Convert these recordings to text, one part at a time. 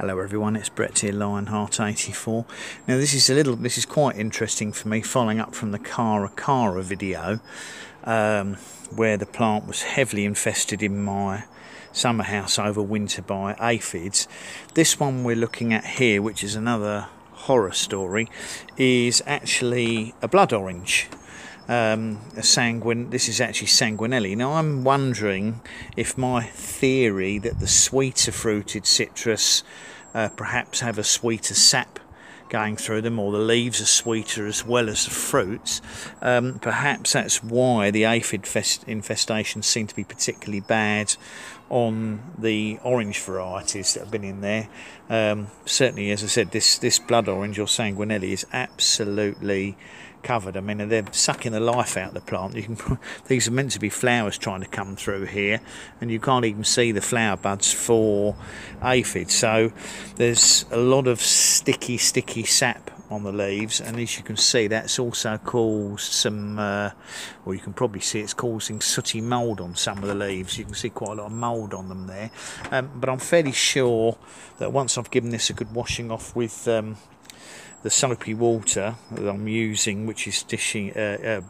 Hello everyone, it's Brett here, Lyonheart84. Now this is a little, this is quite interesting for me, following up from the Cara Cara video, um, where the plant was heavily infested in my summer house over winter by aphids. This one we're looking at here, which is another horror story, is actually a blood orange um, a sanguine. This is actually sanguinelli. Now I'm wondering if my theory that the sweeter fruited citrus uh, perhaps have a sweeter sap going through them, or the leaves are sweeter as well as the fruits. Um, perhaps that's why the aphid infestations seem to be particularly bad on the orange varieties that have been in there. Um, certainly, as I said, this this blood orange or sanguinelli is absolutely covered. I mean, they're sucking the life out of the plant. You can, these are meant to be flowers trying to come through here, and you can't even see the flower buds for aphids. So there's a lot of sticky, sticky sap on the leaves, and as you can see, that's also caused some. Uh, well, you can probably see it's causing sooty mould on some of the leaves. You can see quite a lot of mould on them there. Um, but I'm fairly sure that once I've given this a good washing off with um, the soapy water that I'm using, which is dishing, uh, uh,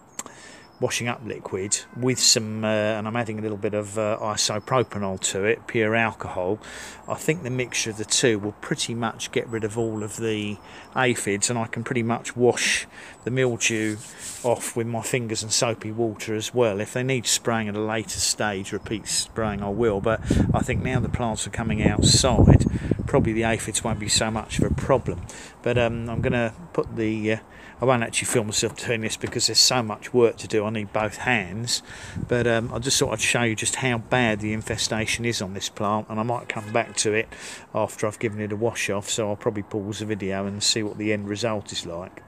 washing up liquid, with some, uh, and I'm adding a little bit of uh, isopropanol to it, pure alcohol. I think the mixture of the two will pretty much get rid of all of the aphids, and I can pretty much wash the mildew off with my fingers and soapy water as well. If they need spraying at a later stage, repeat spraying, I will. But I think now the plants are coming outside, probably the aphids won't be so much of a problem. But um, I'm going to put the. Uh, I won't actually film myself doing this because there's so much work to do. I need both hands. But um, I just thought I'd show you just how bad the infestation is on this plant, and I might come back to it after I've given it a wash off. So I'll probably pause the video and see what the end result is like.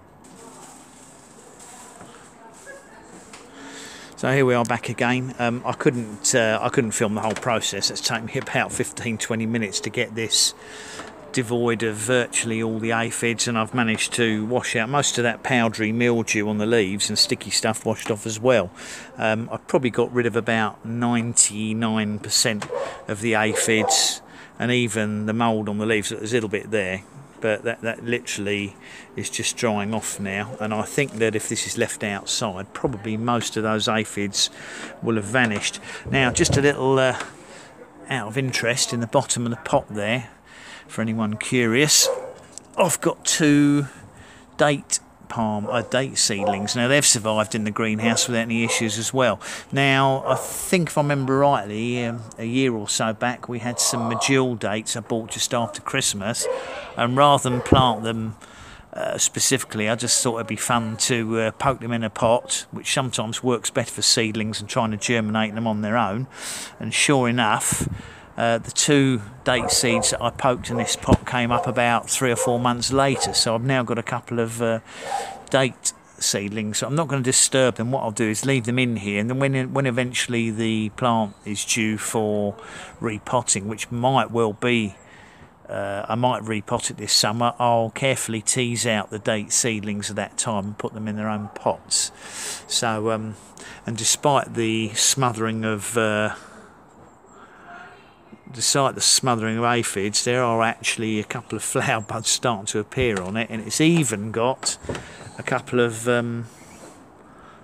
So here we are back again. Um, I couldn't uh, I couldn't film the whole process. It's taken me about 15-20 minutes to get this devoid of virtually all the aphids and I've managed to wash out most of that powdery mildew on the leaves and sticky stuff washed off as well. Um, I've probably got rid of about 99% of the aphids and even the mould on the leaves. There's a little bit there but that, that literally is just drying off now. And I think that if this is left outside probably most of those aphids will have vanished. Now just a little uh, out of interest in the bottom of the pot there for anyone curious I've got two date palm uh, date seedlings. Now they've survived in the greenhouse without any issues as well. Now I think if I remember rightly, um, a year or so back we had some medjool dates I bought just after Christmas, and rather than plant them. Uh, specifically, I just thought it'd be fun to uh, poke them in a pot, which sometimes works better for seedlings and trying to germinate them on their own. And sure enough, uh, the two date seeds that I poked in this pot came up about three or four months later. So I've now got a couple of uh, date seedlings. So I'm not going to disturb them. What I'll do is leave them in here and then when, when eventually the plant is due for repotting which might well be uh, I might repot it this summer I'll carefully tease out the date seedlings at that time and put them in their own pots. So um, and despite the smothering of uh, despite the smothering of aphids, there are actually a couple of flower buds starting to appear on it, and it's even got a couple of um,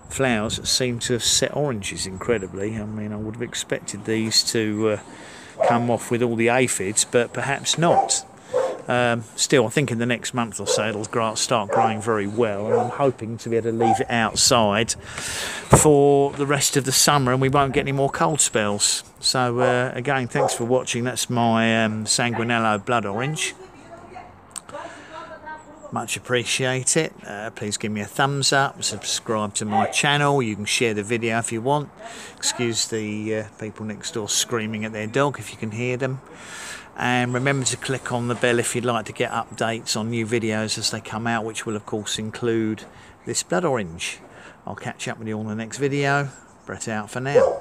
flowers that seem to have set oranges incredibly. I mean, I would have expected these to uh, come off with all the aphids, but perhaps not. Um, still, I think in the next month or so it'll start growing very well, and I'm hoping to be able to leave it outside for the rest of the summer, and we won't get any more cold spells. So uh, again, thanks for watching. That's my um, Sanguinello Blood Orange. Much appreciate it. Uh, please give me a thumbs up, subscribe to my channel. You can share the video if you want. Excuse the uh, people next door screaming at their dog if you can hear them and remember to click on the bell if you'd like to get updates on new videos as they come out which will of course include this blood orange. I'll catch up with you on the next video. Brett out for now